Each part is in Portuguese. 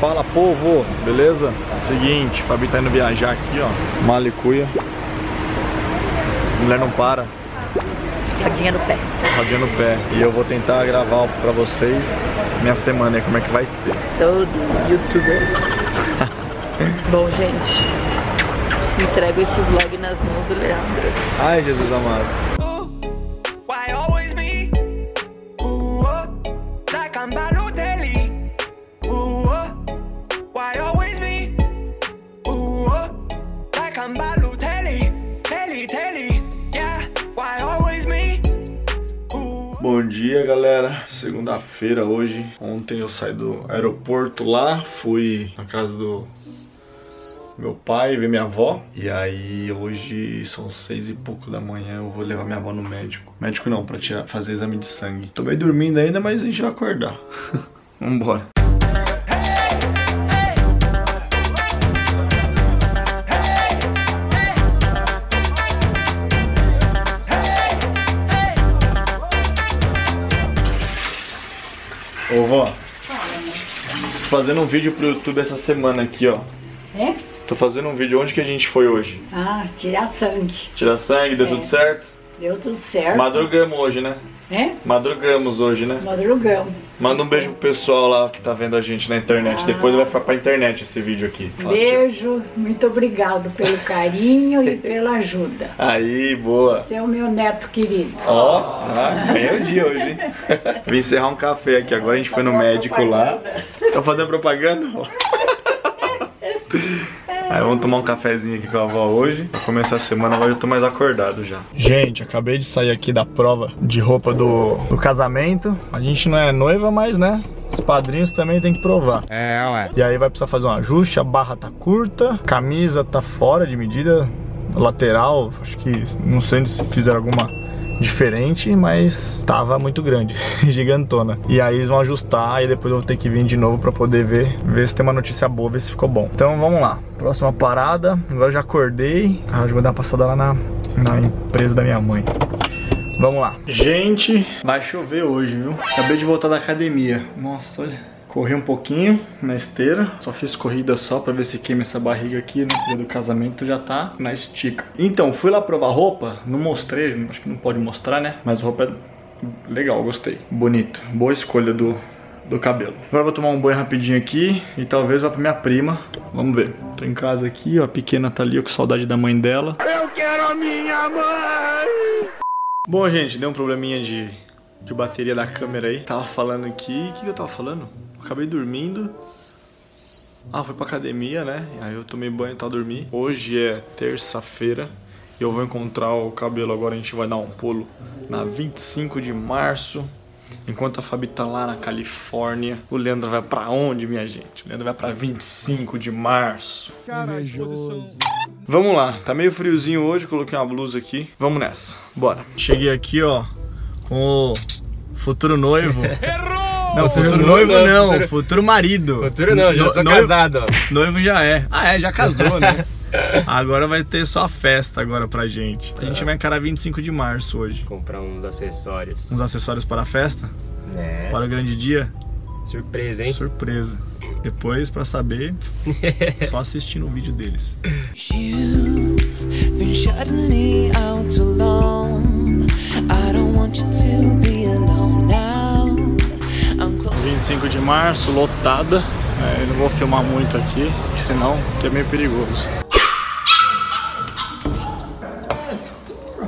Fala povo, beleza? Seguinte, Fabi tá indo viajar aqui, ó. Malicuia. Mulher não para. Rodinha no pé. Rodinha no pé. E eu vou tentar gravar pra vocês minha semana aí, como é que vai ser. Todo youtuber. Bom, gente, entrego esse vlog nas mãos do Leandro. Ai, Jesus amado. Segunda-feira hoje. Ontem eu saí do aeroporto lá, fui na casa do meu pai, ver minha avó. E aí hoje são seis e pouco da manhã, eu vou levar minha avó no médico. Médico não, pra tirar, fazer exame de sangue. Tô meio dormindo ainda, mas a gente vai acordar. Vambora. Ô vó, tô fazendo um vídeo pro YouTube essa semana aqui, ó. É? Tô fazendo um vídeo onde que a gente foi hoje. Ah, tirar sangue. Tirar sangue, deu É. tudo certo? Deu tudo certo. Madrugamos hoje, né? Madrugamos hoje, né? Madrugão. Manda um beijo pro pessoal lá que tá vendo a gente na internet. Ah. Depois vai ficar pra internet esse vídeo aqui. Beijo, muito obrigado pelo carinho e pela ajuda. Aí, boa. Você é o meu neto querido. Ó, tá, ganhei o dia hoje, hein? Vim encerrar um café aqui. Agora a gente foi no médico lá. Tô fazendo propaganda? Aí vamos tomar um cafezinho aqui com a avó hoje. Pra começar a semana, agora eu tô mais acordado já. Gente, acabei de sair aqui da prova de roupa do, do casamento. A gente não é noiva, mas né? Os padrinhos também tem que provar. É, ué. E aí vai precisar fazer um ajuste, a barra tá curta, camisa tá fora de medida, lateral, acho que não sei se fizeram alguma diferente, mas tava muito grande, gigantona. E aí eles vão ajustar e depois eu vou ter que vir de novo pra poder ver, ver se tem uma notícia boa, ver se ficou bom. Então vamos lá. Próxima parada, agora eu já acordei. Ah, eu vou dar uma passada lá na, na empresa da minha mãe. Vamos lá. Gente, vai chover hoje, viu? Acabei de voltar da academia. Nossa, olha. Corri um pouquinho na esteira, só fiz corrida só pra ver se queima essa barriga aqui, né? Dia do casamento já tá na estica. Então, fui lá provar roupa, não mostrei, acho que não pode mostrar, né? Mas a roupa é legal, gostei. Bonito, boa escolha do, do cabelo. Agora eu vou tomar um banho rapidinho aqui e talvez vá pra minha prima. Vamos ver. Tô em casa aqui, ó, a pequena tá ali, eu com saudade da mãe dela. Eu quero a minha mãe! Bom, gente, deu um probleminha de, de bateria da câmera aí. Tava falando aqui. O que, que eu tava falando? Acabei dormindo. Ah, fui pra academia, né? Aí eu tomei banho e tal, dormir. Hoje é terça-feira. E eu vou encontrar o cabelo agora. A gente vai dar um pulo na 25 de março. Enquanto a Fabi tá lá na Califórnia, o Leandro vai pra onde, minha gente? O Leandro vai pra 25 de março. Cara, exposição. Vamos lá, tá meio friozinho hoje, coloquei uma blusa aqui. Vamos nessa, bora. Cheguei aqui, ó, com o futuro noivo. Não, futuro, Futuro noivo não, não, futuro- futuro marido. Futuro não, já No- sou noivo- casado, ó. Noivo já é. Ah, é, já casou, né? Agora vai ter só festa agora pra gente. A gente vai encarar 25 de março hoje. Comprar uns acessórios. Uns acessórios para a festa, É. para o grande dia. Surpresa, hein? Surpresa. Depois, pra saber, só assistindo o vídeo deles. You've been shutting me out too long. I don't want you to be alone 5 de março, lotada. É, eu não vou filmar muito aqui, senão que é meio perigoso.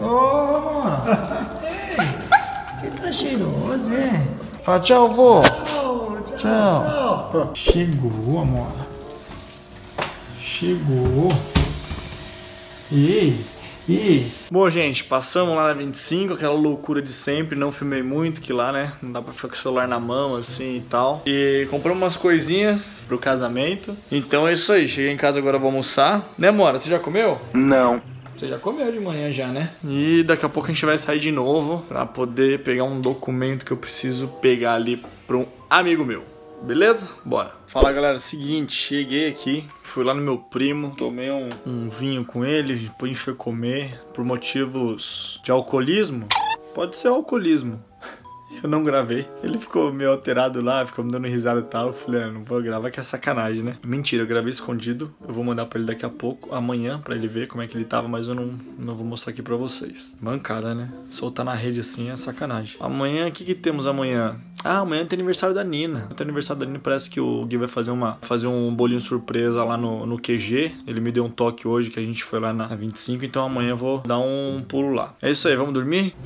Ô, oh, você tá cheiroso, é? Fala tchau, vô. Oh, tchau. tchau. Chegou, amor. Chegou. E aí? Ei. Bom, gente, passamos lá na 25, aquela loucura de sempre. Não filmei muito, que lá, né? Não dá pra ficar com o celular na mão, assim e tal. E compramos umas coisinhas pro casamento. Então é isso aí. Cheguei em casa agora, vou almoçar. Né, Mora? Você já comeu? Você já comeu de manhã já, né? E daqui a pouco a gente vai sair de novo pra poder pegar um documento que eu preciso pegar ali pra um amigo meu. Beleza? Bora. Fala galera, seguinte, cheguei aqui, fui lá no meu primo, tomei um, um vinho com ele, depois a gente foi comer por motivos de alcoolismo. Pode ser alcoolismo. Eu não gravei. Ele ficou meio alterado lá, ficou me dando risada e tal. Eu falei, ah, não vou gravar que é sacanagem, né? Mentira, eu gravei escondido. Eu vou mandar pra ele daqui a pouco, amanhã, pra ele ver como é que ele tava, mas eu não, não vou mostrar aqui pra vocês. Mancada, né? Soltar na rede assim é sacanagem. Amanhã, o que que temos amanhã? Ah, amanhã tem aniversário da Nina. Tem aniversário da Nina, parece que o Gui vai fazer uma fazer um bolinho surpresa lá no, no QG. Ele me deu um toque hoje que a gente foi lá na 25, então amanhã eu vou dar um pulo lá. É isso aí, vamos dormir?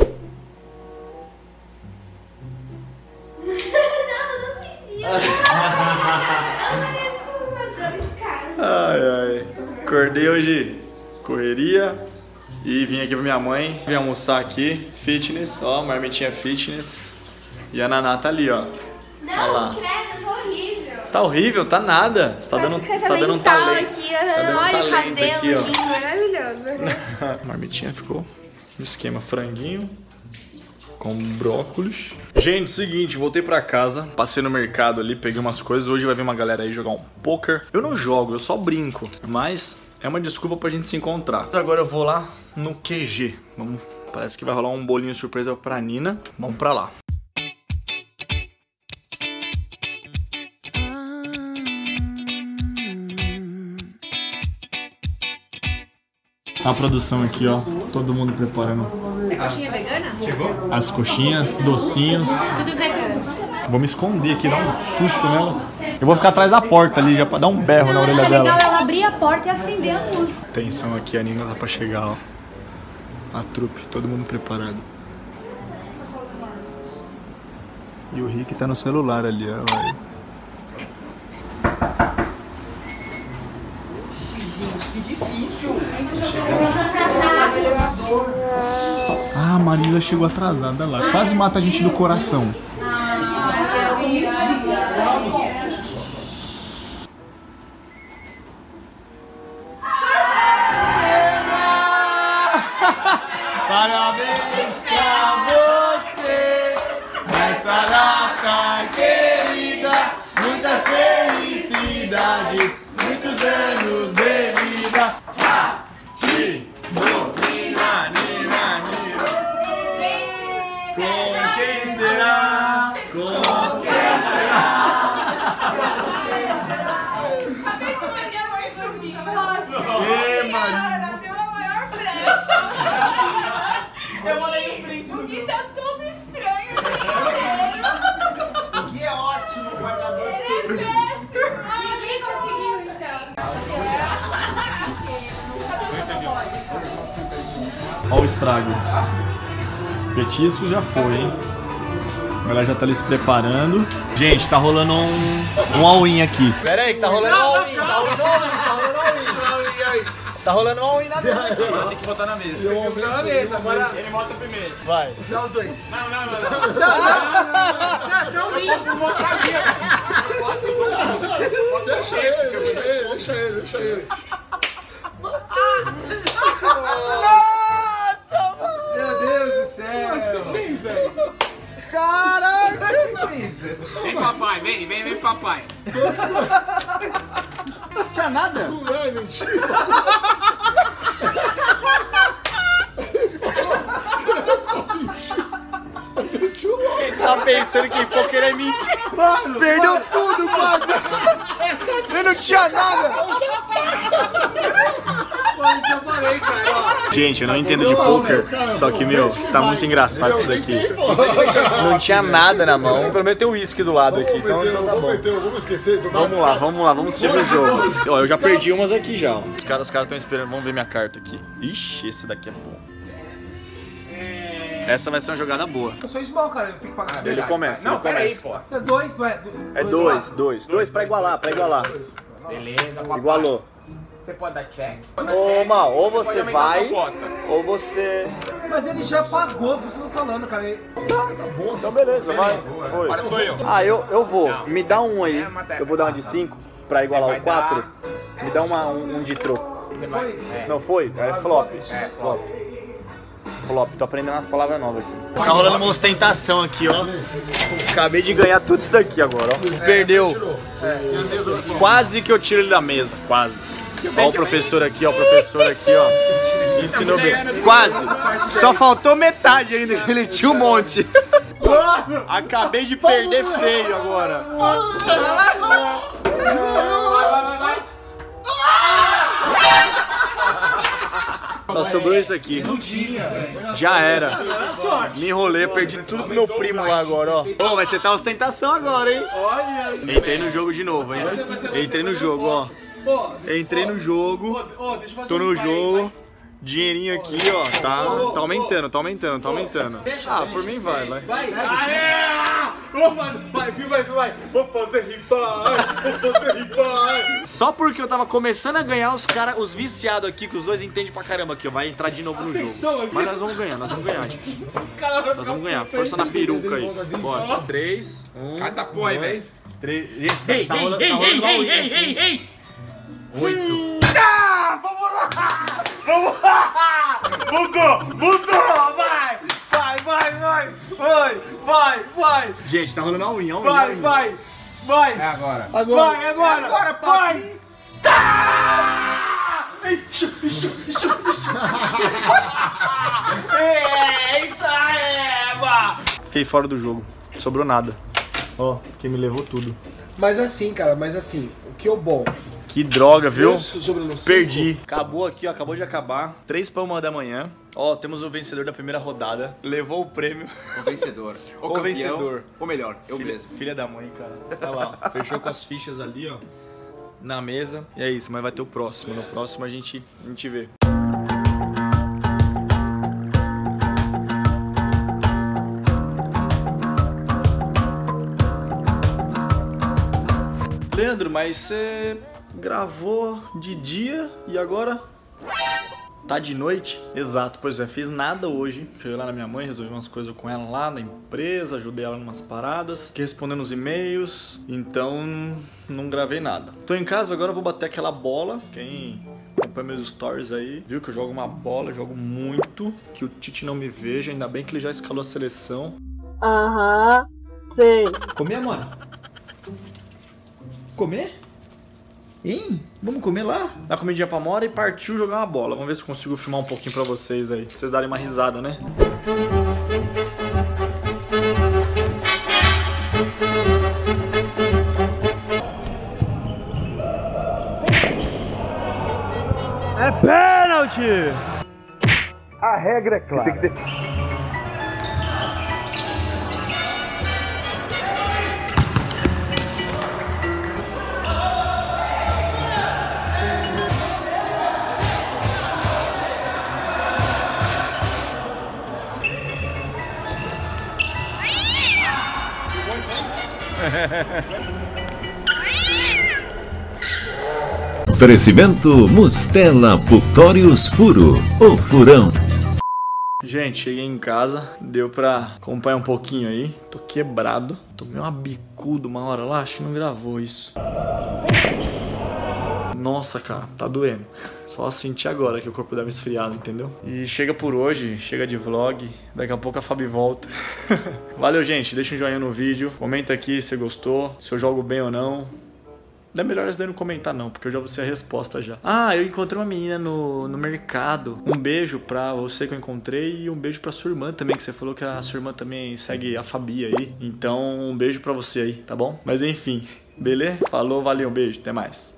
Ai, ai. Acordei hoje, correria. E vim aqui pra minha mãe, vim almoçar aqui. Fitness, ó, marmitinha fitness. E a Naná tá ali, ó. Lá. Não, credo, tá horrível. Tá horrível, tá nada. Você tá dando, Fica tá dando um talento. aqui, Tá dando um olha o talento cabelo aqui, ó. lindo, maravilhoso. A marmitinha ficou no esquema franguinho com brócolis. Gente, seguinte, voltei pra casa, passei no mercado ali, peguei umas coisas. Hoje vai vir uma galera aí jogar um poker. Eu não jogo, eu só brinco, mas é uma desculpa pra gente se encontrar. Agora eu vou lá no QG. Vamos, parece que vai rolar um bolinho surpresa pra Nina. Vamos pra lá. A produção aqui, ó. Todo mundo preparando É coxinha vegana? as coxinhas, docinhos. Tudo vegano. Vou me esconder aqui, dar um susto nela. Eu vou ficar atrás da porta ali, já pra dar um berro na orelha dela. ela abrir a porta e acender a luz. Atenção aqui, a Nina tá pra chegar, ó. A trupe, todo mundo preparado. E o Rick tá no celular ali, ó. Vai. Ah, a Marisa chegou atrasada lá. Quase mata a gente do coração. Quem será? Com quem Acabei de ver minha mãe subindo. Ê, Marisa. Ela deu maior brecha. Eu mandei um print. O Gui tá todo estranho. O Gui é ótimo guardador de então. Olha o estrago. Petisco já foi, hein? A galera já tá ali se preparando. Gente, tá rolando um, um all-in aqui. Pera aí, que tá rolando um all-in. Tá rolando um all-in, tá rolando um all-in. Tá rolando um all-in na mesa aqui. Tem que botar na mesa. Eu vou na mesa, agora Ele volta primeiro. Vai. dá os dois. Não, não, não. não. Não, não, mostrar aqui, ó. Posso isso? Posso Deixa ele, deixa ele, deixa ele, Caraca, que fez? Vem, papai. Vem, vem, vem, papai. Não tinha nada? Não é mentira. Tá pensando que poker é mentira. Mano, perdeu tudo quase. Eu não tinha nada. Mas eu falei, cara, ó. Gente, eu não entendo de poker, só que, meu, tá muito engraçado isso daqui. Não tinha nada na mão, pelo menos tem o uísque do lado aqui, então, então tá bom. Vamos esquecer. Vamos lá, vamos lá, vamos assistir o jogo. Ó, eu já perdi umas aqui já. ó. Os caras os caras estão esperando, vamos ver minha carta aqui. Ixi, esse daqui é bom. Essa vai ser uma jogada boa. Eu sou small, cara, eu tenho que pagar. Ele começa, Não, ele pera aí, começa. pô. É dois, não é? É dois, dois, dois pra igualar, pra igualar. Beleza, papai. Igualou. Você pode dar check. Ô, Mal, ou pode você aumentar vai, sua aposta. ou você... Mas ele já pagou, por isso que eu tô falando, cara. Ele... Então beleza, vai. Foi. Agora sou eu. Ah, eu, eu vou. Não. Me dá um aí. É uma. Eu vou dar uma de 5 pra igualar vai o 4. dar- Me dá uma, um, um de troco. Você vai. É. Não foi? É flop. É, Flop. Flop, tô aprendendo umas palavras novas aqui. Tá rolando uma ostentação aqui, ó. Acabei de ganhar tudo isso daqui agora, ó. Perdeu. Quase que eu tiro ele da mesa, quase. Ó o professor aqui, ó o professor aqui, ó. Ensinou bem. Quase. Só faltou metade ainda, que ele tinha um monte. Acabei de perder feio agora. Só sobrou isso aqui. Já era. Me enrolei, perdi tudo pro meu primo lá agora, ó. Ô, mas você tá ostentação agora, hein? Olha. Entrei no jogo de novo, hein? Entrei no jogo, ó. Entrei no jogo. Tô no jogo. Dinheirinho aqui, ó. Tá, tá aumentando, tá aumentando, tá aumentando. Ah, por mim vai, vai. Vai, aê! Vou fazer, vai, vai, vai, vou fazer ribai, vou fazer ribai. Só porque eu tava começando a ganhar, os caras, os viciados aqui, que os dois entendem pra caramba aqui, ó, vai entrar de novo no Atenção jogo. aqui. Mas nós vamos ganhar, nós vamos ganhar, gente. Os caras vão Nós vamos ganhar. Força na peruca aí. Bora. Três, um, Cata porra aí, velho. dois, três. Gente, tá rolando, tá rolando uma unha ei! Ah, vamos lá! Vamos lá! Mudou! Mudou! Vai! Vai, vai, vai! Vai, vai, vai! Gente, tá rolando a unha, a unha. Vai, unha. vai! Vai! É agora. Vai, agora! Agora, vai! Tá! Ixi, ixi, ixi, ixi. É, isso aí, mano! Fiquei fora do jogo. Sobrou nada. Ó, quem me levou tudo. Mas assim, cara, mas assim, o que é o bom? Que droga, viu? Perdi. Acabou aqui, ó. Acabou de acabar. Três pra uma da manhã. Ó, temos o vencedor da primeira rodada. Levou o prêmio. O vencedor. O campeão, vencedor. Ou melhor, eu filha, mesmo. Filha da mãe, cara. Olha lá, ó. Fechou com as fichas ali, ó. Na mesa. E é isso, mas vai ter o próximo. No próximo a gente, a gente vê. Leandro, mas você gravou de dia e agora tá de noite? Exato, pois é, fiz nada hoje. Fui lá na minha mãe, resolvi umas coisas com ela lá na empresa, ajudei ela em umas paradas, fiquei respondendo os e-mails, então não gravei nada. Tô em casa, agora eu vou bater aquela bola. Quem acompanha meus stories aí, viu que eu jogo uma bola, jogo muito, que o Tite não me veja, ainda bem que ele já escalou a seleção. Aham, sei. Comer, mano? Comer? Hein? Vamos comer lá? Dá comidinha pra Mora e partiu jogar uma bola. Vamos ver se eu consigo filmar um pouquinho pra vocês aí. Pra vocês darem uma risada, né? É pênalti! A regra é clara. Oferecimento Mustela Putórios Furo, o furão. Gente, cheguei em casa, deu pra acompanhar um pouquinho aí. Tô quebrado. Tomei uma bicuda uma hora lá, acho que não gravou isso. Nossa, cara, tá doendo. Só senti agora que o corpo deu uma esfriada, entendeu? E chega por hoje, chega de vlog. Daqui a pouco a Fabi volta. Valeu, gente. Deixa um joinha no vídeo. Comenta aqui se gostou, se eu jogo bem ou não. Não é melhor não comentar não, porque eu já vou ser a resposta já. Ah, eu encontrei uma menina no, no mercado. Um beijo pra você que eu encontrei e um beijo pra sua irmã também, que você falou que a sua irmã também segue a Fabi aí. Então, um beijo pra você aí, tá bom? Mas enfim, beleza? Falou, valeu, um beijo, até mais.